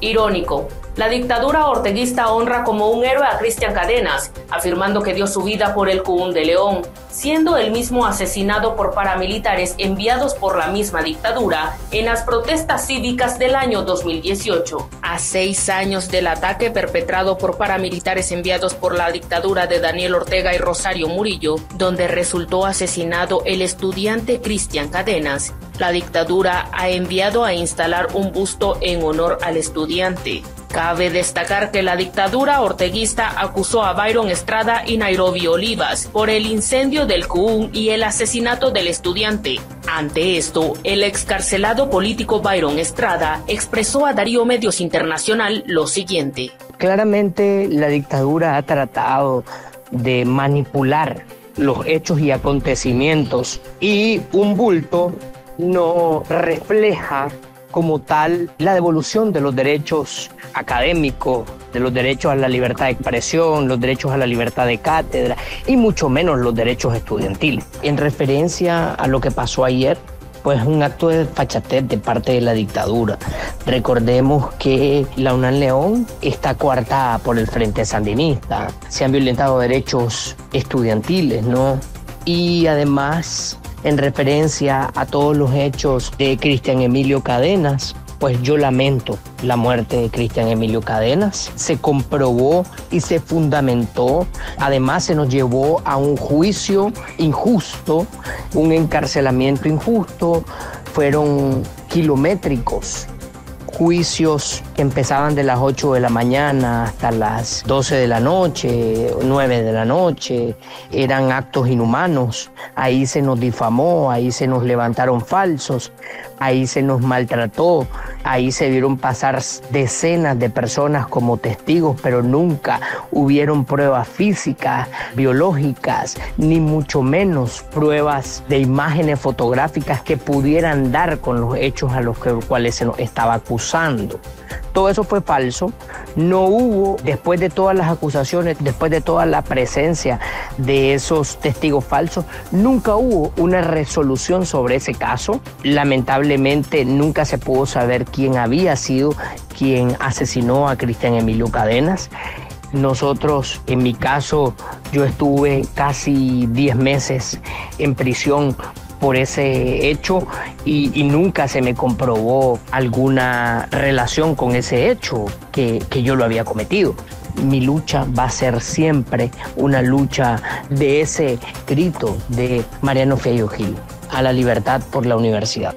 Irónico, la dictadura orteguista honra como un héroe a Cristian Cadenas, afirmando que dio su vida por el Cún de León, siendo el mismo asesinado por paramilitares enviados por la misma dictadura en las protestas cívicas del año 2018. A seis años del ataque perpetrado por paramilitares enviados por la dictadura de Daniel Ortega y Rosario Murillo, donde resultó asesinado el estudiante Cristian Cadenas, la dictadura ha enviado a instalar un busto en honor al estudiante. Cabe destacar que la dictadura orteguista acusó a Byron Estrada y Nairobi Olivas por el incendio del CUN y el asesinato del estudiante. Ante esto, el excarcelado político Byron Estrada expresó a Darío Medios Internacional lo siguiente. Claramente la dictadura ha tratado de manipular los hechos y acontecimientos y un bulto no refleja como tal la devolución de los derechos académicos, de los derechos a la libertad de expresión, los derechos a la libertad de cátedra y mucho menos los derechos estudiantiles. En referencia a lo que pasó ayer, pues un acto de fachatez de parte de la dictadura. Recordemos que la UNAM León está coartada por el Frente Sandinista, se han violentado derechos estudiantiles, ¿no? Y además en referencia a todos los hechos de Cristian Emilio Cadenas, pues yo lamento la muerte de Cristian Emilio Cadenas. Se comprobó y se fundamentó. Además se nos llevó a un juicio injusto, un encarcelamiento injusto. Fueron kilométricos juicios empezaban de las 8 de la mañana hasta las 12 de la noche, 9 de la noche, eran actos inhumanos. Ahí se nos difamó, ahí se nos levantaron falsos, ahí se nos maltrató, ahí se vieron pasar decenas de personas como testigos, pero nunca hubieron pruebas físicas, biológicas, ni mucho menos pruebas de imágenes fotográficas que pudieran dar con los hechos a los cuales se nos estaba acusando. Todo eso fue falso. No hubo, después de todas las acusaciones, después de toda la presencia de esos testigos falsos, nunca hubo una resolución sobre ese caso. Lamentablemente nunca se pudo saber quién había sido quien asesinó a Cristian Emilio Cadenas. Nosotros, en mi caso, yo estuve casi 10 meses en prisión por ese hecho y, nunca se me comprobó alguna relación con ese hecho que, que yo lo había cometido mi lucha va a ser siempre una lucha de ese grito de Mariano Feyo Gil, a la libertad por la universidad.